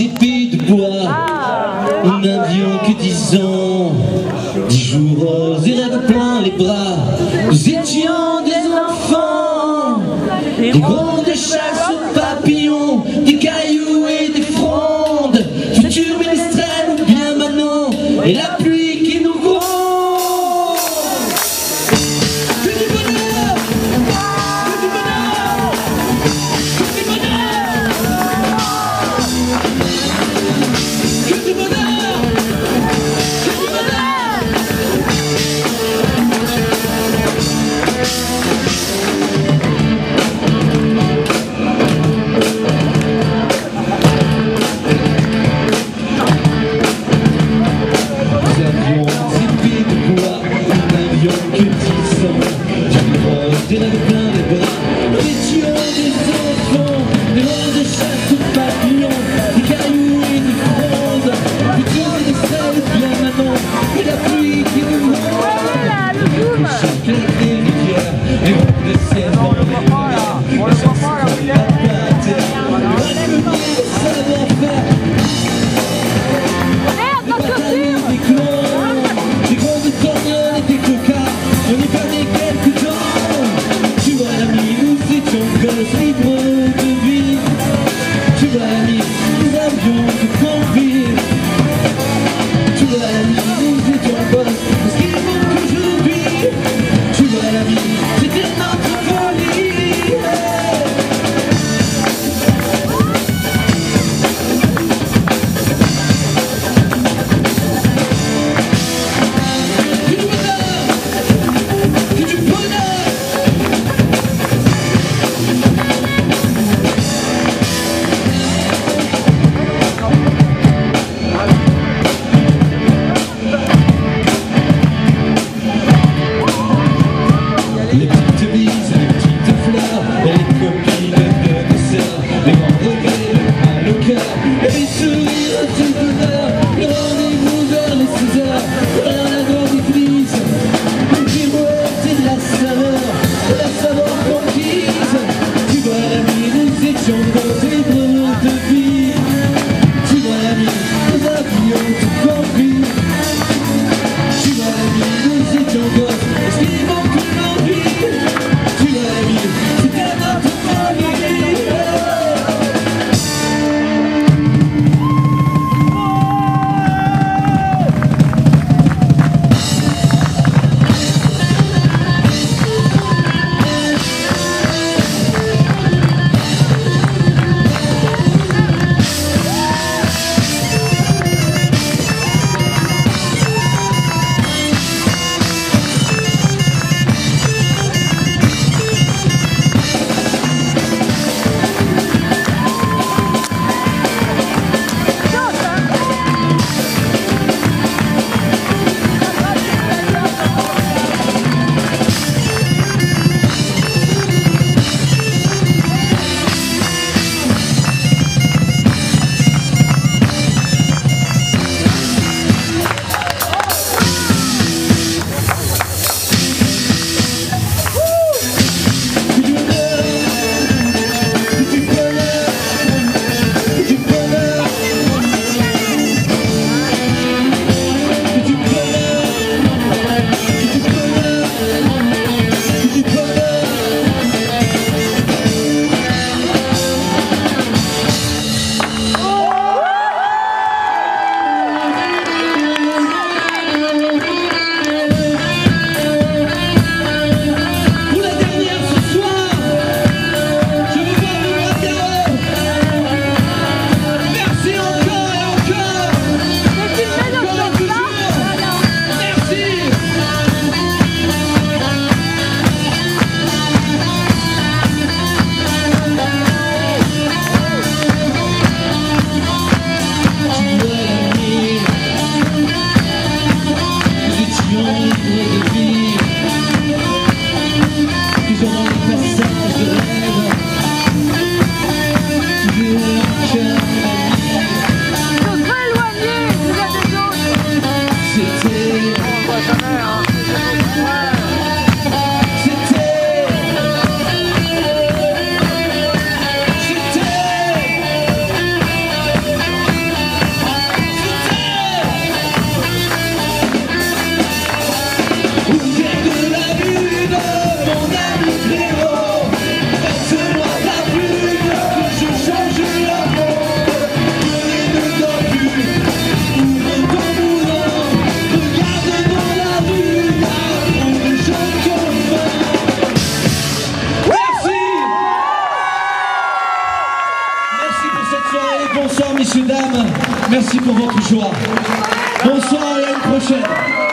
épée de bois. Nous n'avions que dix ans, dix jours et rêves plein les bras. Nous étions des enfants, des gros pour cette soirée. Bonsoir, messieurs, dames. Merci pour votre joie. Bonsoir et à une prochaine.